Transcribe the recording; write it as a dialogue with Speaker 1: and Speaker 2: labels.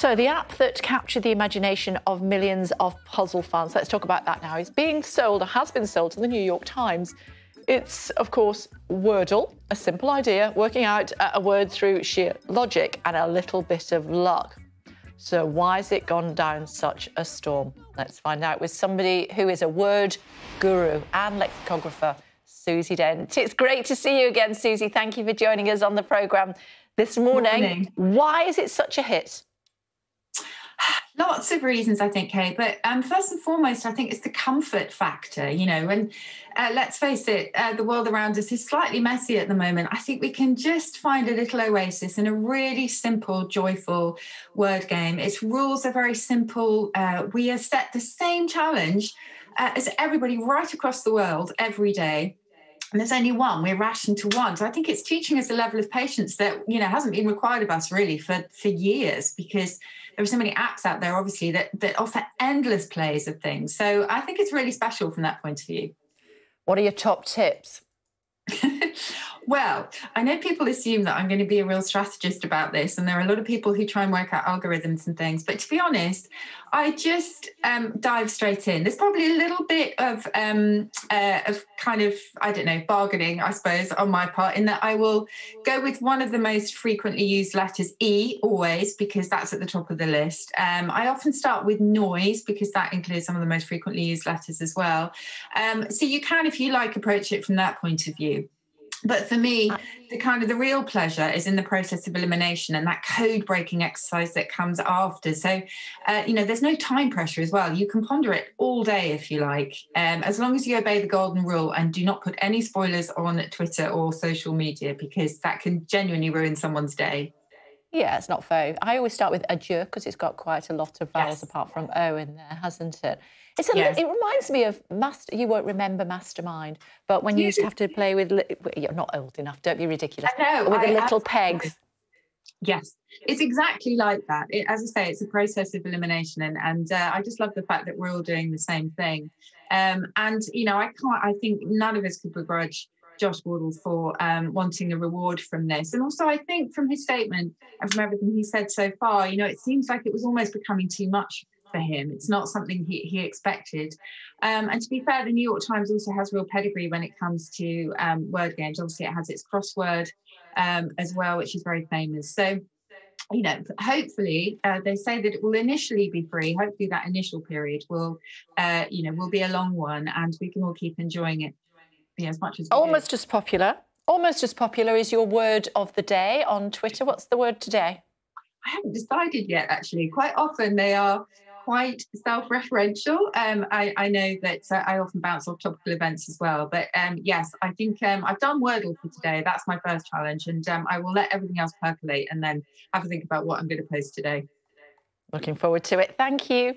Speaker 1: So, the app that captured the imagination of millions of puzzle fans, let's talk about that now, is being sold or has been sold to the New York Times. It's, of course, Wordle, a simple idea, working out a word through sheer logic and a little bit of luck. So, why has it gone down such a storm? Let's find out with somebody who is a word guru and lexicographer, Susie Dent. It's great to see you again, Susie. Thank you for joining us on the programme this morning. morning. Why is it such a hit?
Speaker 2: Lots of reasons, I think, Kay. But um, first and foremost, I think it's the comfort factor. You know, and uh, let's face it, uh, the world around us is slightly messy at the moment. I think we can just find a little oasis in a really simple, joyful word game. Its rules are very simple. Uh, we are set the same challenge uh, as everybody right across the world every day and there's only one. We're rationed to one. So i think it's teaching us a level of patience that you know hasn't been required of us really for for years because there are so many apps out there obviously that that offer endless plays of things. So i think it's really special from that point of view.
Speaker 1: What are your top tips
Speaker 2: well, I know people assume that I'm going to be a real strategist about this, and there are a lot of people who try and work out algorithms and things. But to be honest, I just um, dive straight in. There's probably a little bit of um, uh, of kind of I don't know bargaining, I suppose, on my part, in that I will go with one of the most frequently used letters, E, always because that's at the top of the list. Um, I often start with noise because that includes some of the most frequently used letters as well. Um, so you can, if you like, approach it from that point of view but for me the kind of the real pleasure is in the process of elimination and that code breaking exercise that comes after. So uh, you know there's no time pressure as well. You can ponder it all day if you like um, as long as you obey the golden rule and do not put any spoilers on twitter or social media because that can genuinely ruin someone's day
Speaker 1: yeah, it's not faux. I always start with adieu because it's got quite a lot of vowels yes. apart from O in there, hasn't it? It's a, yes. It reminds me of master. You won't remember Mastermind, but when you used to have to play with, you're not old enough. Don't be ridiculous.
Speaker 2: I know.
Speaker 1: With I, the little pegs.
Speaker 2: Yes, it's exactly like that. It, as I say, it's a process of elimination, and and uh, I just love the fact that we're all doing the same thing. Um, and you know, I can't. I think none of us could begrudge Josh Wardle for um, wanting a reward from this. And also, I think from his statement and from everything he said so far, you know, it seems like it was almost becoming too much for him. It's not something he, he expected. Um, and to be fair, the New York Times also has real pedigree when it comes to um, word games. Obviously, it has its crossword um, as well, which is very famous. So, you know, hopefully, uh, they say that it will initially be free. Hopefully, that initial period will, uh, you know, will be a long one, and we can all keep enjoying it as much as
Speaker 1: almost as popular. Almost as popular is your word of the day on Twitter. What's the word today?
Speaker 2: I haven't decided yet. Actually, quite often they are quite self-referential. Um, I, I, know that uh, I often bounce off topical events as well. But um, yes, I think um, I've done Wordle for today. That's my first challenge, and um, I will let everything else percolate and then have a think about what I'm going to post today.
Speaker 1: Looking forward to it. Thank you.